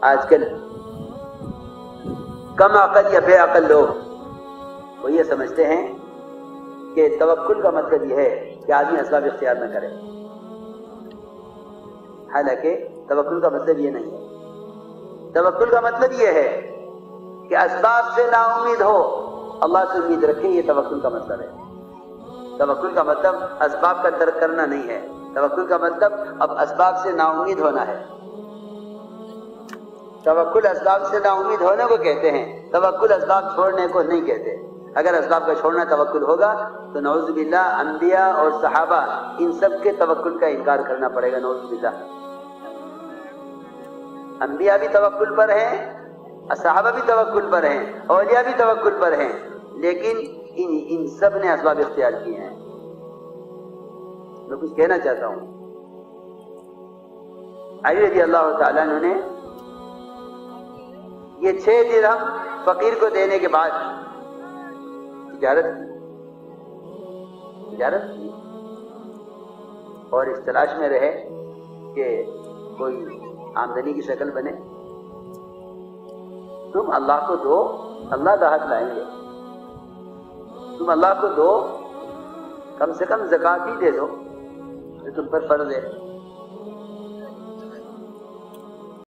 آج کل کم عقل یا بے عقل لوگ وہ یہ سمجھتے ہیں کہ توکل کا مطلب یہ ہے کہ آدمی اسباب اختیار نہ کرے۔ حالانکہ توکل کا مطلب یہ نہیں ہے۔ توکل کا مطلب یہ ہے کہ اسباب سے نا امید ہو۔ اللہ سے امید رکھے یہ توکل کا مطلب ہے۔ توکل کا مطلب اسباب کا ترک کرنا نہیں ہے۔ توکل کا مطلب اب اسباب سے نا امید ہونا ہے۔ توکل اسباب سے نا امید ہونے کو کہتے ہیں، توکل اسباب چھوڑنے کو نہیں کہتے۔ اگر اسباب کا چھوڑنا توکل ہوگا، تو نعوذ باللہ انبیاء اور صحابہ، ان سب کے توکل کا انکار کرنا پڑے گا، نعوذ باللہ۔ انبیاء بھی توکل پر ہیں، صحابہ بھی توکل پر ہیں، اولیاء بھی توکل پر ہیں، لیکن ان ان سب نے اسباب اختیار کیے ہیں۔ میں کچھ کہنا چاہتا ہوں۔ علی رضی اللہ تعالیٰ نے یہ چھ درہم فقیر کو دینے کے بعد تجارت کی۔ تجارت کی۔ اور اس تلاش میں رہے کہ کوئی آمدنی کی شکل بنے۔ تم اللہ کو دو، اللہ کا ہاتھ لائیں گے۔ تم اللہ کو دو، کم سے کم زکات ہی دے دو۔ جو تم پر فرض ہے۔